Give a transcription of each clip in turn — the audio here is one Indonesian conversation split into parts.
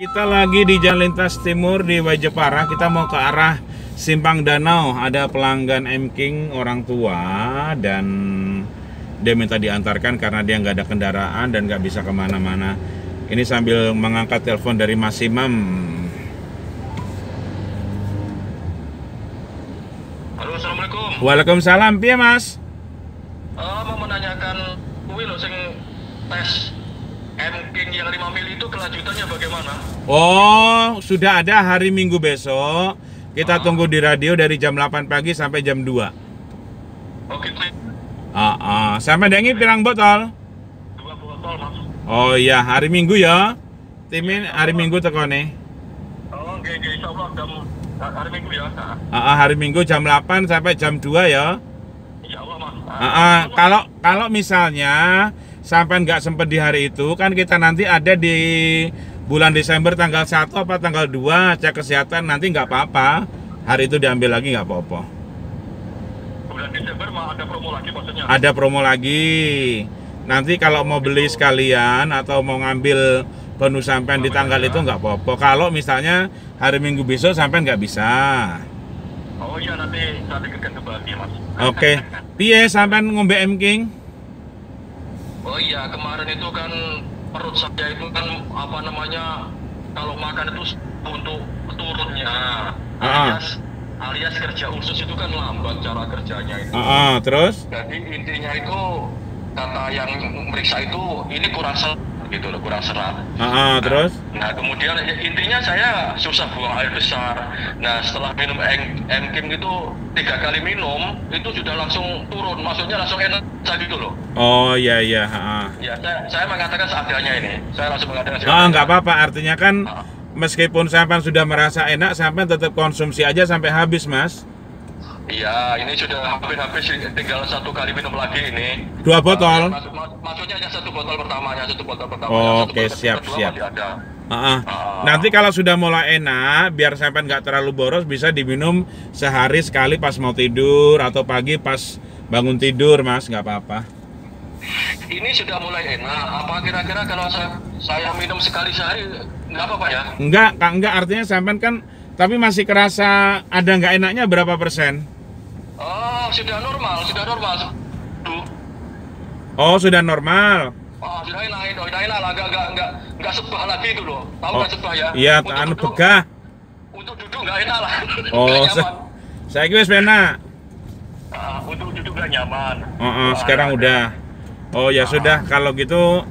Kita lagi di Jalan Lintas Timur di Wajepara. Kita mau ke arah Simpang Danau. Ada pelanggan M King orang tua dan dia minta diantarkan karena dia nggak ada kendaraan dan nggak bisa ke mana-mana. Ini sambil mengangkat telepon dari Mas Imam. Halo, assalamualaikum. Waalaikumsalam, piye Mas? Eh, mau menanyakan kuwi lho sing tes M King yang 5 mili itu kelanjutannya bagaimana? Oh, sudah ada hari Minggu besok. Kita Ah. tunggu di radio dari jam 8 pagi sampai jam 2. Oh gitu. Ah, ah. Sampai dengi pirang botol? Dua botol mas. Oh iya, hari Minggu ya. Timin hari Minggu tekone. Oh, oke, oke, insya Allah jam hari Minggu ya. Ah, ah, hari Minggu jam 8 sampai jam 2 ya. insya Allah mas. Ah, ah. kalau kalau misalnya sampai nggak sempet di hari itu kan kita nanti ada di bulan Desember tanggal 1 apa tanggal 2 cek kesehatan nanti nggak apa-apa. Hari itu diambil lagi nggak apa-apa. Bulan Desember mah ada promo lagi maksudnya. Ada promo lagi. Nanti kalau mau beli sekalian atau mau ngambil bonus sampean di tanggal itu nggak apa-apa. Kalau misalnya hari Minggu besok sampean nggak bisa. Oh iya nanti saya kembali mas. Oke. Piye sampean ngombe M King? Oh iya kemarin itu kan perut saya itu kan apa namanya kalau makan itu untuk turunnya Ah. alias alias kerja usus itu kan lambat cara kerjanya itu. Ah, ah, terus? Jadi intinya itu kata yang meriksa itu ini kurang gitu loh kurang serat. Ah, ah, terus? Nah kemudian ya, intinya saya susah buang air besar. Nah setelah minum M, Kim itu tiga kali minum itu sudah langsung turun, maksudnya langsung enak gitu loh. Oh iya iya. ah. Ya, saya, saya mengatakan seadanya ini. Saya langsung mengatakan Ah, nggak apa-apa. Artinya kan Ah. meskipun sampean sudah merasa enak, sampean tetap konsumsi aja sampai habis, Mas. Iya, ini sudah hampir-hampir tinggal satu kali minum lagi ini. Dua botol? Maksud- mak- maksudnya hanya satu botol pertamanya, satu botol pertama. Oh, oke, botol siap, siap. ada. Ah, ah. Ah. Nanti kalau sudah mulai enak, biar sampean nggak terlalu boros, bisa diminum sehari sekali pas mau tidur atau pagi pas bangun tidur, Mas. Nggak apa-apa. Ini sudah mulai enak. Apa kira-kira kalau saya, saya minum sekali sehari nggak apa-apa ya? Enggak, Kak, enggak artinya sampean kan tapi masih kerasa ada nggak enaknya berapa persen? Oh, sudah normal, sudah normal. Duh. Oh, sudah normal. Oh, sudah enak, sudah enak lah, nggak nggak nggak nggak sebah lagi itu loh. Tahu Oh, nggak sebah ya? Iya, anu begah. Untuk duduk nggak enak lah. Oh, se- saya kira enak. Ah, untuk duduk nggak nyaman. Oh, oh, Wah, sekarang ada. udah. Oh ya sudah, kalau gitu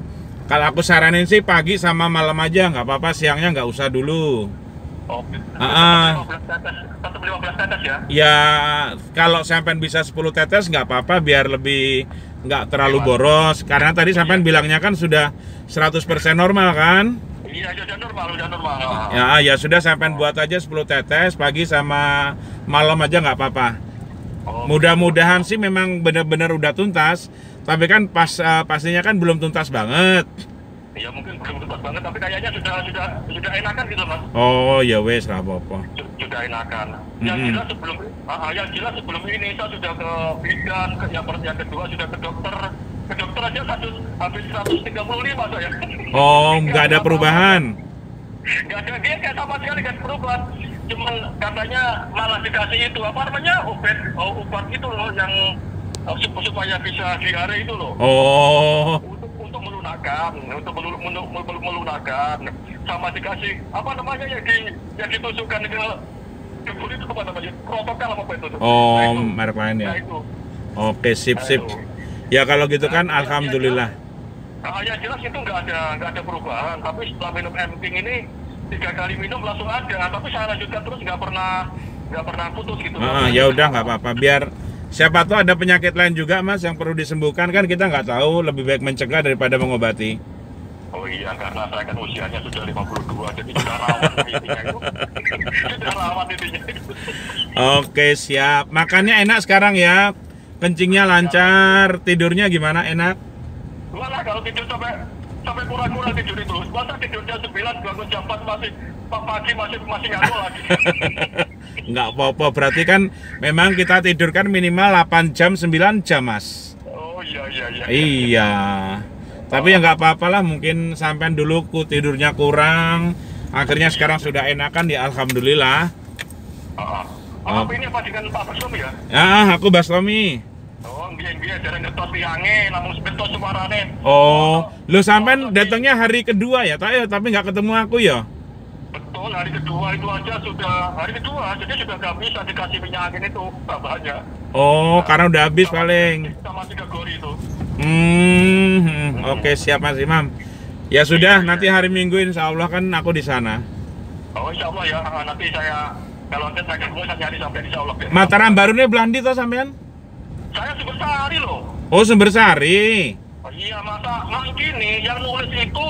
kalau aku saranin sih pagi sama malam aja, nggak apa-apa siangnya nggak usah dulu. Oh, ah. tetap 15 tetes, tetap 15 tetes ya. Ya kalau sampean bisa 10 tetes nggak apa-apa biar lebih nggak terlalu boros. Karena tadi sampean bilangnya kan sudah 100% normal kan? Iya, sudah normal, sudah normal. Ya ya sudah sampean buat aja 10 tetes pagi sama malam aja nggak apa-apa. Oh, Mudah-mudahan sih memang benar-benar udah tuntas. Tapi kan pas eh, pastinya kan belum tuntas banget. Iya mungkin belum tepat banget, tapi kayaknya sudah sudah sudah enakan gitu mas. Oh ya wes lah apa-apa. Su- Sudah enakan. Yang Mm-mm. jelas sebelum ah, ah, yang jelas sebelum ini saya sudah ke bidan, ke yang, yang kedua sudah ke dokter. Ke dokter aja kasus habis 135 saya. Oh nggak ada perubahan. Nggak ada dia kayak sama sekali kan perubahan. Cuman katanya malah dikasih itu apa namanya obat oh, obat itu loh yang sup- supaya bisa diare itu loh. Oh melunakkan, untuk melu, melu, melu- melunakkan, sama dikasih apa namanya yang di yang ditusukkan ke kulit itu apa namanya protokol apa itu? Nah, oh itu. merek lain ya. Nah, itu. Oke sip sip. Aduh. Ya kalau gitu kan Nah, alhamdulillah. Nah, yang jelas itu nggak ada nggak ada perubahan, tapi setelah minum emping ini tiga kali minum langsung ada, tapi saya lanjutkan terus nggak pernah nggak pernah putus gitu. Ah, ya udah nggak apa-apa biar siapa tahu ada penyakit lain juga mas yang perlu disembuhkan kan kita nggak tahu lebih baik mencegah daripada mengobati. Oh iya, karena saya kan usianya sudah 52, jadi sudah rawan intinya itu. sudah rawan intinya. Oke siap. Makannya enak sekarang ya. Kencingnya lancar, tidurnya gimana? Enak? Malah kalau tidur sampai sampai kurang-kurang tidur itu. Masa tidur jam 9 bangun jam 4 masih pagi masih masih nganu lagi. Nggak apa-apa. Berarti kan memang kita tidur kan minimal 8 jam, 9 jam mas. Oh iya iya iya. Iya. Tapi ya nggak apa-apa lah. Mungkin sampean dulu ku tidurnya kurang akhirnya sekarang sudah enakan ya alhamdulillah Ah, Oh. Apa ini apa dengan Pak Basrom ya? ah aku Bastomi Biar-biar jarang ngetos tiange, namun sebentar suarane. oh lu sampean datangnya hari kedua ya tapi tapi nggak ketemu aku ya Betul, hari kedua itu aja sudah, hari kedua jadi sudah nggak bisa dikasih minyak angin itu tambahannya. oh karena udah habis paling Sama tiga gori itu. hmm hmm, oke siap mas Imam ya sudah nanti hari Minggu insya Allah kan aku di sana Oh, insya Allah ya, Ah, nanti saya kalau nanti saya ketemu saya nyari sampai insya Allah. Mataram baru nih Belandi toh sampean Saya sumber sehari loh. oh Sumber Sari Oh, iya masa nah gini yang nulis itu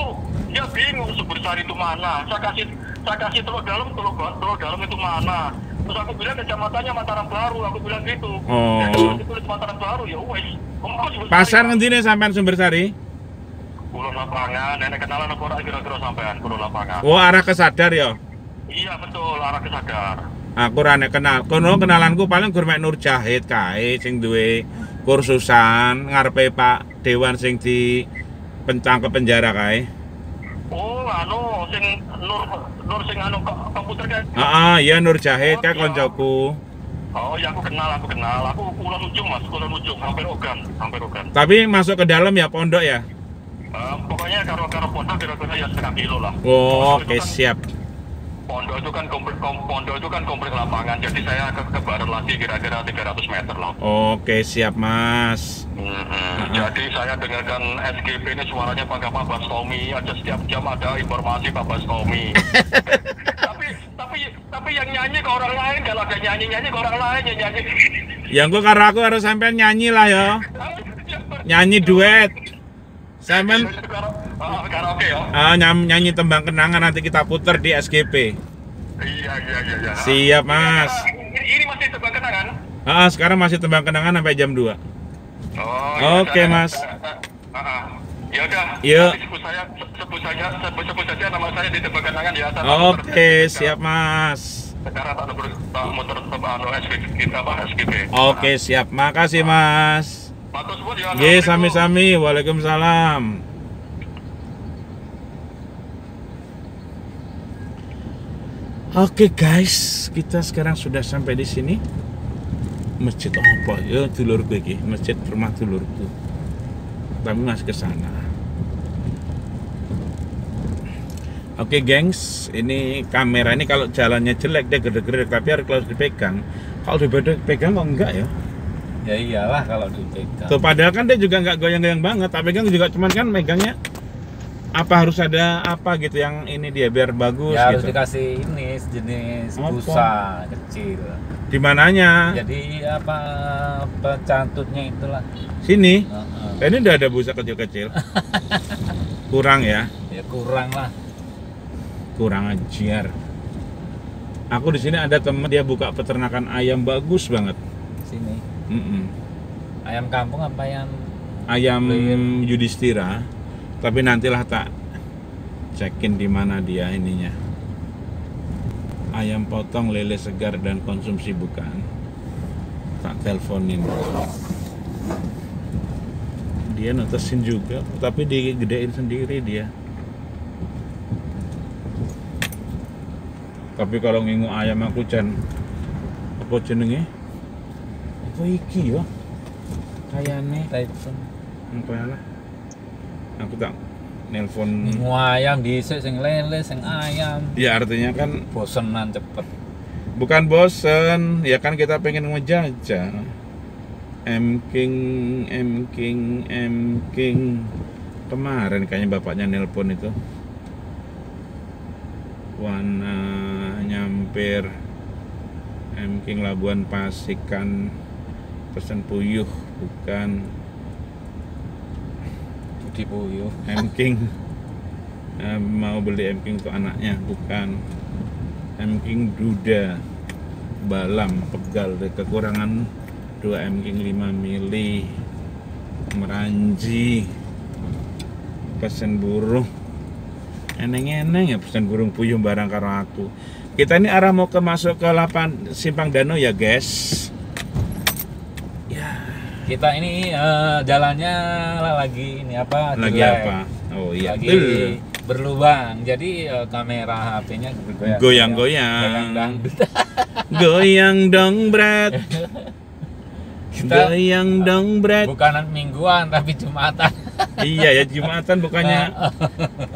dia bingung sumber sari itu mana. Saya kasih saya kasih telur dalam telur, telur dalam itu mana. Terus aku bilang kecamatannya Mataram Baru, aku bilang gitu. Oh. Ya, ditulis Mataram Baru ya wes. Pasar sari, nanti nih sampean Sumber Sari Kulon lapangan, nenek kenalan apa orang kira-kira sampean kulon lapangan. oh arah ke Sadar ya Iya betul, arah ke sadar. Aku rane kenal kono kenalanku paling gur mek Nur Jahid kae sing duwe kursusan ngarepe Pak Dewan sing di pencang ke penjara kae Oh, anu sing nur nur sing anu ko- komputer kan. ah iya Nur Jahid kae koncoku Oh, ya aku kenal, aku kenal. Aku kulon ujung mas, kulon ujung, hampir ogan, hampir ogan. tapi masuk ke dalam ya pondok ya Eh, pokoknya karo karo pondok kira-kira ya setengah kilo lah. oh, oke itu kan- siap Pondok itu kan komplek kom- pondok itu kan komplek lapangan, jadi saya ke, ke barat lagi kira-kira 300 meter lah. oke siap mas Mhm. Jadi saya dengarkan SGP ini suaranya Pak Pak Bastomi aja setiap jam ada informasi Pak Bastomi. tapi tapi tapi yang nyanyi ke orang lain kalau ada nyanyi nyanyi ke orang lain yang nyanyi. yang gua karena aku harus sampean nyanyi lah ya nyanyi duet sampean Ah, karaoke ya. ah, nyam- nyanyi tembang kenangan nanti kita puter di SGP Iya iya iya iya. siap mas Ini, ini masih tebak kenangan? ah, sekarang masih tembang kenangan sampai jam 2 Oh, Oke, ya udah. Mas. Ah. Ya udah. Yuk. Sebut saya sebut saja sebut, sebut saja nama saya di tebak kenangan ya. Oke, muter- siap mas. Sekarang tak anu SGP kita apa SGP. Oke, siap. Makasih mas. Matur suwun ya. Sami-sami. Waalaikumsalam. Oke guys, kita sekarang sudah sampai di sini. Masjid apa? Ya, dulurku iki. Masjid rumah dulurku. Tapi masih ke sana. Oke gengs, ini kamera ini kalau jalannya jelek dia gede-gede tapi harus kalau dipegang. Kalau dipegang kok enggak ya? Ya iyalah kalau dipegang. Tuh padahal kan dia juga nggak goyang-goyang banget, tapi kan juga cuman kan megangnya apa harus ada apa gitu yang ini dia biar bagus Ya harus gitu. dikasih ini sejenis Apa? busa kecil. Di mananya? Jadi apa pencantutnya itulah. Sini. Heeh. Eh, ini udah ada busa kecil-kecil. Kurang ya, Ya kurang lah. kurang ajar. Aku di sini ada temen dia buka peternakan ayam bagus banget. Sini. Mm-mm. Ayam kampung apa yang Ayam Plain. Yudhistira. Tapi nantilah tak cekin di mana dia ininya. Ayam potong, lele segar dan konsumsi bukan. Tak teleponin. Dia netesin juga, tapi digedein sendiri dia. Tapi kalau ngingu ayam aku Chan apa jenenge? Apa iki ya? Kayane Tyson? apa lah aku tak nelpon. Ayam dhisik sing lele sing ayam. ya artinya kan Bosenan cepet. bukan bosen ya kan kita pengen ngejajah. M King M King M King. Kemarin kayaknya bapaknya nelpon itu. Wana nyampir. M King Labuan Pasikan. Pesen puyuh bukan Budi Puyuh. M King. Eh, mau beli M King untuk anaknya bukan. M King Duda. Balam Pegal kekurangan 2 M King 5 mili. Meranji. Pesen burung. Eneng-eneng ya pesen burung puyuh barang karo aku. Kita ini arah mau ke masuk ke lapan simpang danau ya guys Kita ini eh, jalannya lagi ini apa? lagi jelek. apa oh iya Lagi Tuh. berlubang. Jadi eh, kamera HP-nya. Goyang-goyang. Goyang dangdut. Goyang dong bret. Kita Goyang dong bret. bukan mingguan tapi jumatan. iya ya Jumatan bukannya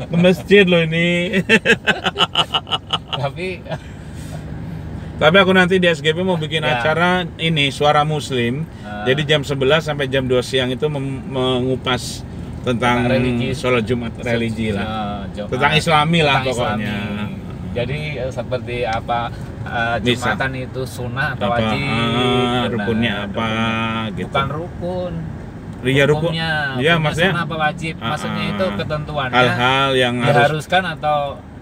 ke masjid loh ini. tapi Tapi aku nanti di SGP mau bikin Ya. acara ini suara muslim. Ah. Jadi jam 11 sampai jam 2 siang itu mengupas tentang Tentang religi. sholat Jumat religi lah. Eh, Jumat. Tentang Islami lah Tentang pokoknya. Islami. Jadi eh, seperti apa Bisa. jumatan itu sunnah atau Apa wajib? ah, rukunnya apa rukunnya. gitu. Bukan rukun. Iya rukun. Iya maksudnya sunnah apa wajib? Ah, Maksudnya ah. itu ketentuannya hal-hal yang harus diharuskan atau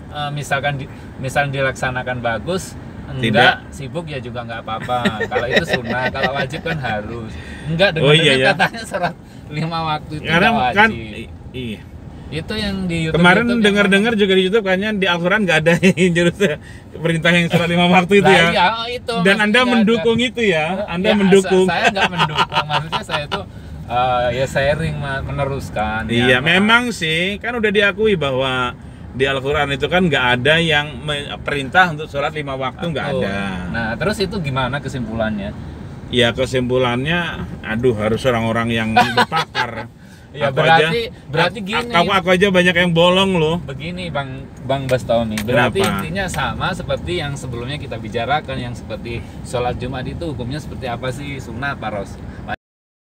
eh, misalkan di, misalkan dilaksanakan bagus Tidak. sibuk ya juga nggak apa-apa kalau itu sunnah kalau wajib kan harus enggak Oh, dengan iya, ya. katanya sholat lima waktu itu karena kan wajib i- iya. itu yang di YouTube Kemarin dengar-dengar juga di YouTube kayaknya di Al-Qur'an nggak ada yang jurus perintah yang sholat lima waktu itu ya. iya, oh, itu Dan Anda mendukung ada. itu ya. Anda Ya, mendukung. sa- saya nggak mendukung maksudnya saya itu eh, ya sharing meneruskan Iya, ya, memang sih kan udah diakui bahwa di Al-Qur'an itu kan nggak ada yang perintah untuk sholat lima waktu nggak ada. nah terus itu gimana kesimpulannya Ya kesimpulannya, aduh harus orang-orang yang berpakar. Ya, Aku berarti- aja, berarti gini. Aku, aku aja banyak yang bolong loh. begini bang bang Bastomi berarti Kenapa? intinya sama seperti yang sebelumnya kita bicarakan yang seperti sholat Jumat itu hukumnya seperti apa sih sunat paros